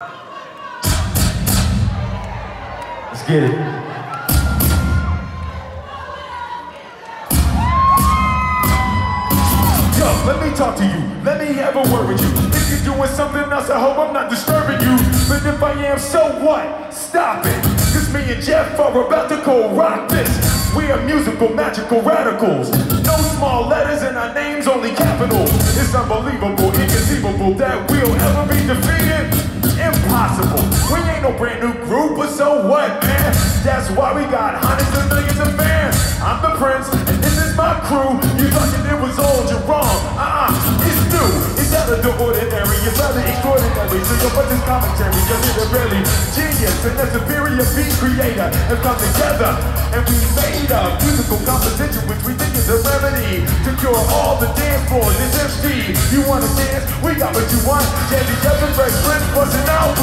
Let's get it. Let me talk to you. Let me have a word with you. If you're doing something else, I hope I'm not disturbing you. But if I am, so what? Stop it. Cause me and Jeff are about to go rock this. We are musical, magical radicals. No small letters in our names, only capital. It's unbelievable, inconceivable that we'll ever be defeated. No brand new group, but so what, man? That's why we got hundreds of millions of fans. I'm the prince, and this is my crew. You thought that it was old, you're wrong. Uh-uh, it's new. It's out of the ordinary. It's rather extraordinary. So your budget's commentary, you're literally genius and a superior beat creator have come together. And we made a musical composition which we think is a remedy to cure all the dance floors. It's empty. You wanna dance? We got what you want. Jazzy Jeff and Fresh Prince busting out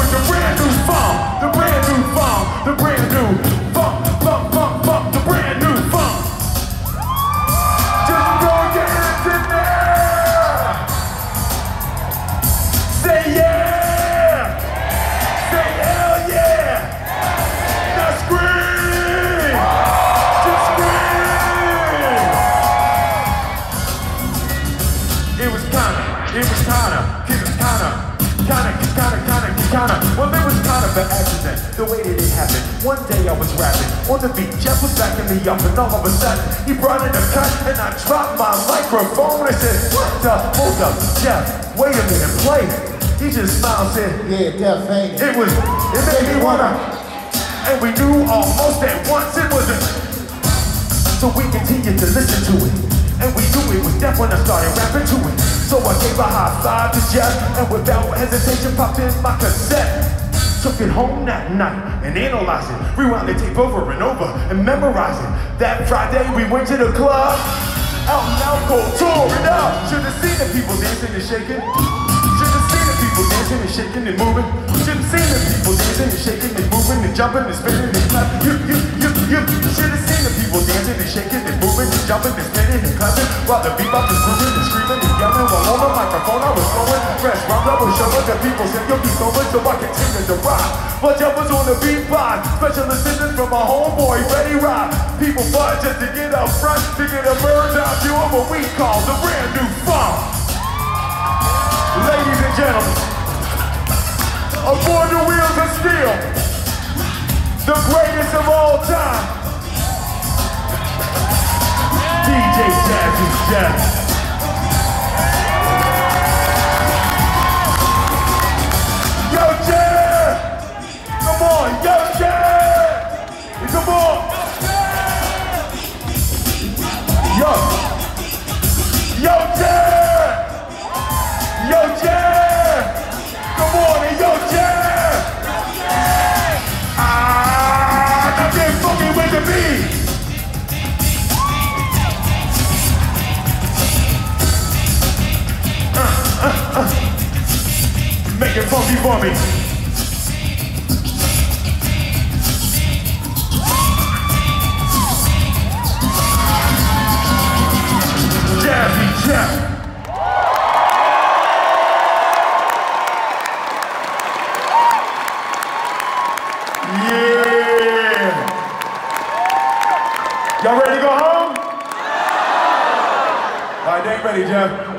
kinda. Well, it was kind of an accident, the way that it happened. One day I was rapping on the beat, Jeff was backing me up, and all of a sudden he brought in a cut, and I dropped my microphone. and said, "What the? Hold up, Jeff, wait a minute, play." He just smiled, and said, Yeah, Def ain't it? it was, it made me wanna. And we knew almost at once it wasn't. So we continued to listen to it. And we knew it was death when I started rapping to it. So I gave a high five to Jeff and without hesitation popped in my cassette. Took it home that night and analyzed it. Rewound the tape over and over and memorized it. That Friday we went to the club. Out and out, go tore it out. Should have seen the people dancing and shaking. Should have seen the people dancing and shaking and moving. Should have seen the people dancing and shaking and moving and jumping and spinning and clapping. You, you, you, you. Should have seen the people dancing and shaking and moving and jumping and spinning and clapping. While the bebop is moving and screaming on the microphone I was. The people said you'll so much so I continued to rock. But was on the. Special assistance from my homeboy Rock. People just to get up front to get a bird's eye view of what we call the brand new funk. Ladies and gentlemen, aboard the wheels of steel, the greatest of all time, DJ Jazzy Jeff. For me. Jazzy Jeff. Yeah. Y'all ready to go home? All right, they ready, Jeff.